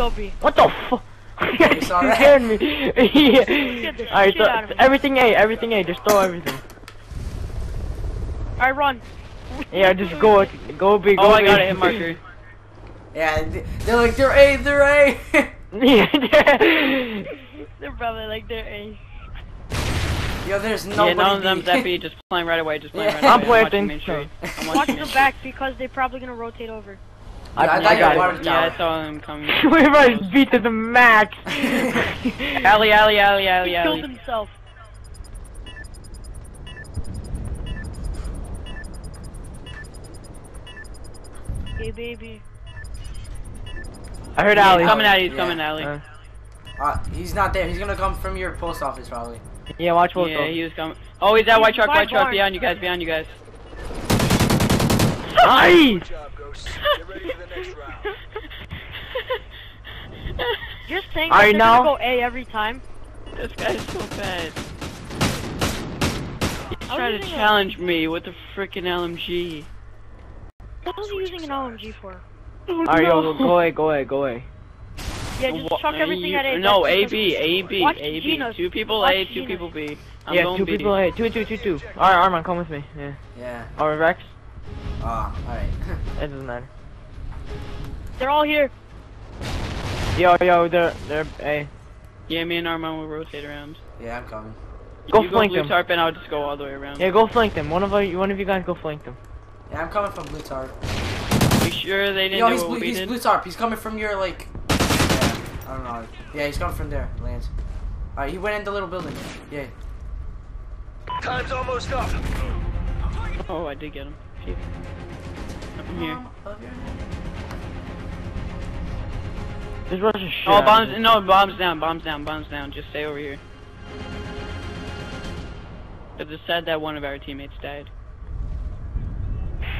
go B. What the fuck? you saw scared me. yeah. Alright, shit out of so everything A, everything A, just throw everything. I run. Yeah, just go, go big. Oh, go I got a big. hit marker. Yeah, they're like they're A, they're A. yeah. They're probably like they're A. Yo, there's no. yeah, none of them's B. that B. Just playing right away. Just playing Yeah. right I'm away. planting, watching Main Street. I'm Watch watching your back because they're probably gonna rotate over. I, Yeah, I I, got were water Street. Yeah. I saw him coming. we might beat to the max. alley, alley, alley, alley, He alley. killed himself. Hey baby. I heard Yeah, Ali. he's coming out. He's Yeah. coming, alley. Uh, Uh, he's not there. He's gonna come from your post office probably. yeah, watch both Yeah, of he was coming. Oh, he's that white truck, white truck barn. behind you guys, behind you guys. Nice! job, Ghost. Get ready for the next round. Just saying Alright, that they're now- gonna go A every time. this guy's so bad. He's trying to using a- challenge me with a freaking LMG. What was he using an OMG for? Alright, yo, go, go away, go away, go away. Yeah, just chuck everything you- at A. No, That's A just- B, A B, Watch A B. Gina's. Two people Watch A, two Gina's. people B. I'm yeah, going two B. people, hey, two, two, two, two. Alright, Armand, come with me. Yeah. Yeah. Or Rex, Ah, alright. it doesn't matter. They're all here. Yo, yo, they're, they're, hey. Yeah, me and Armand will rotate around. yeah, I'm coming. Go you flank go blue them. tarp and I'll just go all the way around. Yeah, go flank them. One of you, one of you guys go flank them. Yeah, I'm coming from blue tarp. You sure they didn't Yo, do he's what blue, we he's did? blue tarp. He's coming from your like. Yeah, I don't know. Yeah, he's coming from there. Lance. Alright, he went in the little building. Yeah. Time's almost up. Oh, I did get him. Phew. I'm here. Just rush shit. Oh, bombs! No, bombs down, bombs down, bombs down. Just stay over here. It's it said that one of our teammates died.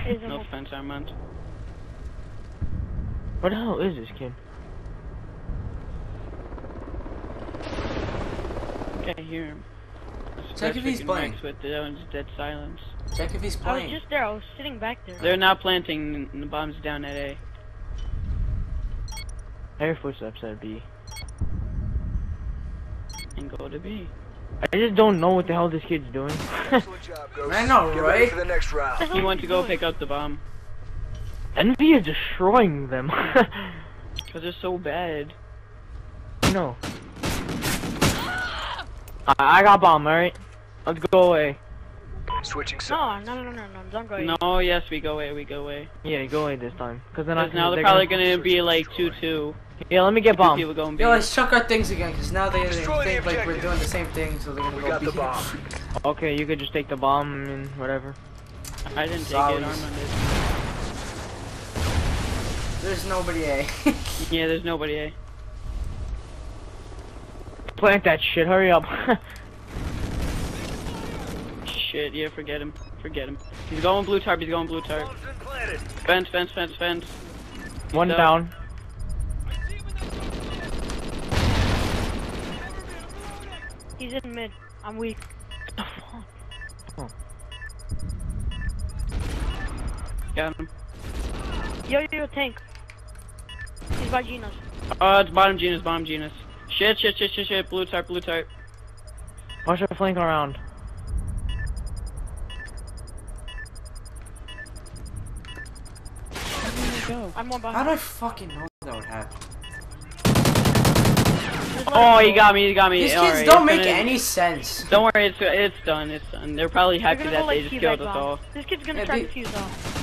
Is No a- offense, Armand. What the hell is this kid? I hear him. Check if he's Freaking playing. With the one's dead silence. Check if he's I was playing. just there. I was sitting back there. They're not planting the bombs down at A. I hear footsteps at B. And go to B. I just don't know what the hell this kid's doing. Excellent job, I know, Get right? for the next round. What the hell He went to go doing? pick up the bomb. Envy is destroying them. Cause they're so bad. no. I, I got bomb, alright? Let's go away. Switching sides. No, no, no, no, no, don't go. yet. No, yes, we go away, we go away. Yeah, go away this time. Cause then I now they're they're probably gonna be like 2-2. Yeah, let me get bomb. People going B. Yo, let's chuck our things again, cause now they, they Destroy the think like we're doing the same thing, so they're gonna We go got the bomb. Okay, you could just take the bomb and whatever. I didn't take Sorry. it, Armand did. There's nobody A. Yeah, there's nobody A. Plant that shit, hurry up. Shit, yeah, forget him. Forget him. He's going blue tarp, he's going blue tarp. Bomb's been planted. Fence, fence, fence, fence. One He's down. He's in mid. I'm weak. Got him. Yo, yo, yo, tank. He's by Gina's. Oh, uh, it's bottom Gina's, bottom Gina's. Shit, shit, shit, shit, shit. Blue tarp, blue tarp. Watch her flank around. Where did go? I'm one How do I fucking know that would happen? Oh, him he got me, he got me. These kids Alright, don't make gonna- any sense. Don't worry, it's it's done, it's done. They're probably happy that go, like, they just killed us bomb. all. This kid's gonna Yeah, try to fuse off.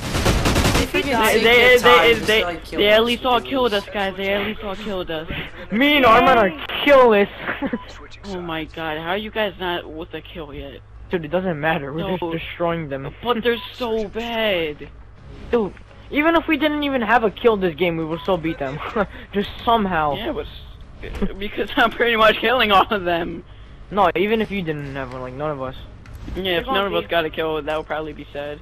They They- They, they, they, they, they, they, like, they at least all killed us, guys. They at least all killed us. Me and Armand are killless. Switching Oh my god, how are you guys not with a kill yet? Dude, it doesn't matter. We're No. just destroying them. But they're so bad. Dude, even if we didn't even have a kill this game, we would still beat them. just somehow. Yeah, but because I'm pretty much killing all of them. No, even if you didn't have one, like none of us. Yeah, if none of us got a kill, that would probably be sad.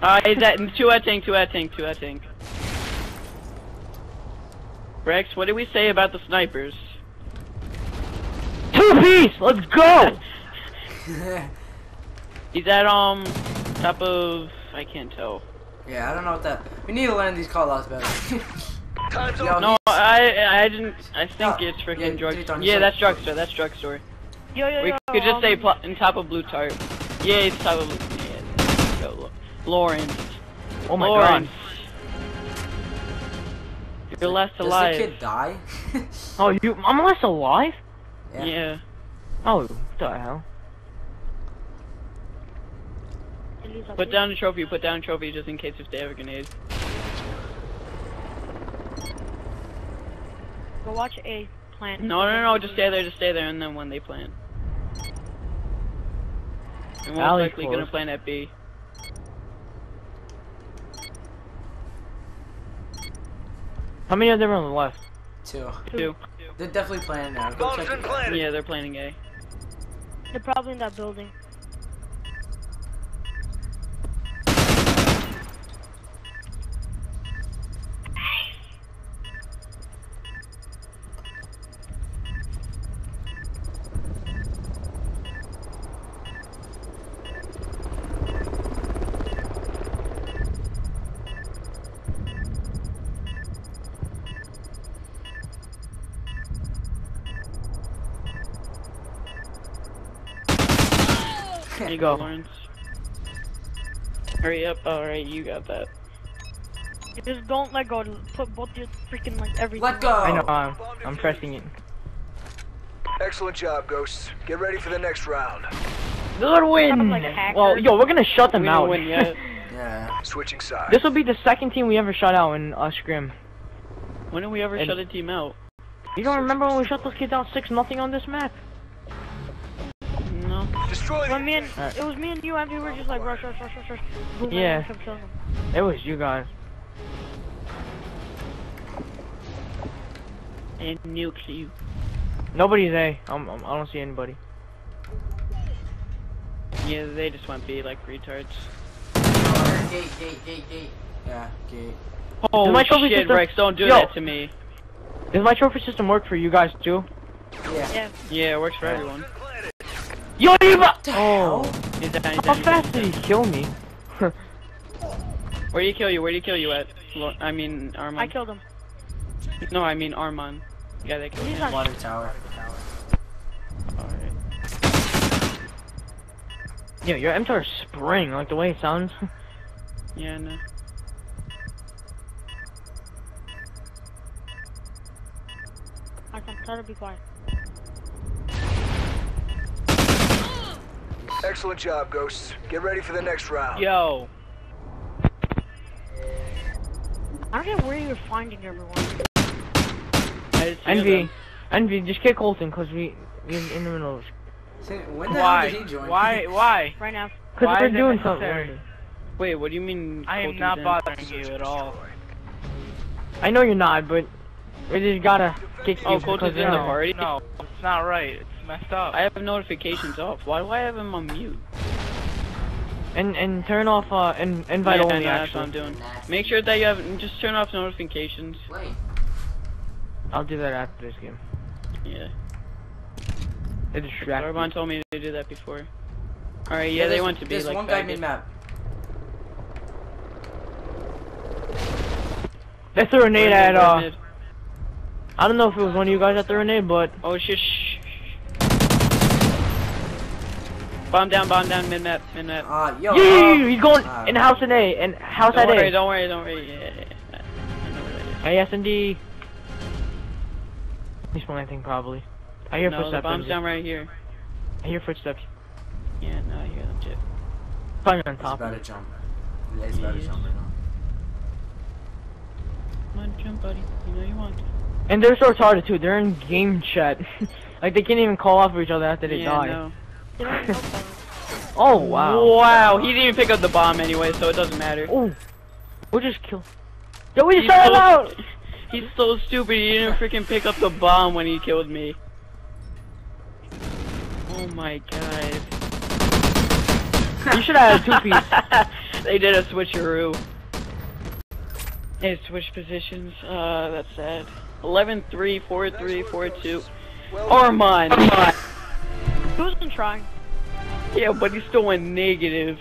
Uh, is that two at tank, two at tank, two at tank. Rex, what did we say about the snipers? Two piece. Let's go. He's at um top of I can't tell. yeah, I don't know what that. We need to learn these call outs better. Time's Yo, up. No, I I didn't. I think No, it's freaking yeah, drugstore. Yeah, that's drugstore. That's drugstore. Yo, yo, We yo. could just say um, pl- on top of blue tarp. Yeah, it's top of blue. Yeah. Go, Lo- Lawrence. Oh my Lawrence. god. You're last Does alive. the kid die? Oh, you. I'm less alive? Yeah. Yeah. Oh, what the hell? Put down the trophy. Put down the trophy just in case if they have a grenade. Go watch A plant. No, no, no. Just stay there. Just stay there, and then when they plant. They're most Alley likely gonna plant at B. How many are there on the left? Two. Two. They're definitely planning now. Go check it. Yeah, they're planning A. They're probably in that building. There you go. Lawrence. Hurry up. Alright, you got that. Just don't let go. Put both your freaking like everything. Let go. I know. I'm, I'm pressing it. Excellent job, Ghosts. Get ready for the next round. Good win. Like well, yo, we're gonna shut them We out. don't win yet. Yeah. Switching sides. this will be the second team we ever shut out in uh, scrim. When did we ever And- shut a team out? You don't remember when we shut those kids out six nothing on this map? No. Destroy Well, the me and Alright. it was me and you, and we were just like rush, rush, rush, rush, rush. Boom, Yeah. boom, boom, kill them. It was you guys. And nuke you. Nobody's A. I'm, I'm, I don't see anybody. Yeah, they just went B like retards. Gate, gate, gate, gate. Yeah, gate. Oh my trophy shit, system- Rex! Don't do Yo. that to me. Does my trophy system work for you guys too? Yeah. Yeah. Yeah, it works for everyone. Yo, you What the oh. hell? He's down, he's How down, fast down. did he kill me? Where do you kill you? Where do you kill you at? I mean Armand. I killed him. No, I mean Armand. Yeah, they killed He's him. Water tower. Alright. Yo, your MTAR is spring, like the way it sounds. Yeah, no. I can try to be quiet. Excellent job, Ghosts. Get ready for the next round. Yo. I don't know where you're finding everyone. I just hear Envy. Envy, just kick Colton, cause we we in the middle of. See, When the Why? hell did he join? Why? Why? Right now. Cause Why we're is doing necessary? something. Wait, what do you mean? I am not in? bothering you at all. I know you're not, but we just gotta kick Oh, you Colton's because in the party? No, it's not right. It's messed up. I have notifications off. Why do I have them on mute? And and turn off uh and invite yeah, only no, that's what I'm actually. doing. Make sure that you have just turn off notifications. Wait. I'll do that after this game. Yeah. They distract me. Armand told me to do that before. Alright, yeah, they want to be There's like one guy faggot. mid map. They threw a grenade Where at uh. I don't know if it was one of you guys that threw a grenade, but Oh shit! Bomb down, bomb down, mid map, mid map. Uh, yo. yeah, uh, he's going uh, in house in A and house A. Don't at worry, A. don't worry, don't worry. Yeah, yeah, yeah. I know where that is. A S and D. He's planting probably. I hear No, the footsteps. bomb's down right here. I hear footsteps. Yeah, no, I hear them too. Probably on He's top. about of to it. jump. He's about to jump right now. Come on, jump, buddy. You know you want to. And they're so retarded too. They're in game chat. like they can't even call off for each other after they yeah, die. no. They don't even know about it. Oh wow. Wow, he didn't even pick up the bomb anyway, so it doesn't matter. Oh, we just killed. Yo, we just shot him out. He's so stupid, he didn't freaking pick up the bomb when he killed me. Oh my god. You should have had a two piece. they did a switcheroo. They switched positions. Uh, that's sad. 11 3 4 3 4 2. Well, Armand! He wasn't trying. Yeah, but he still went negative.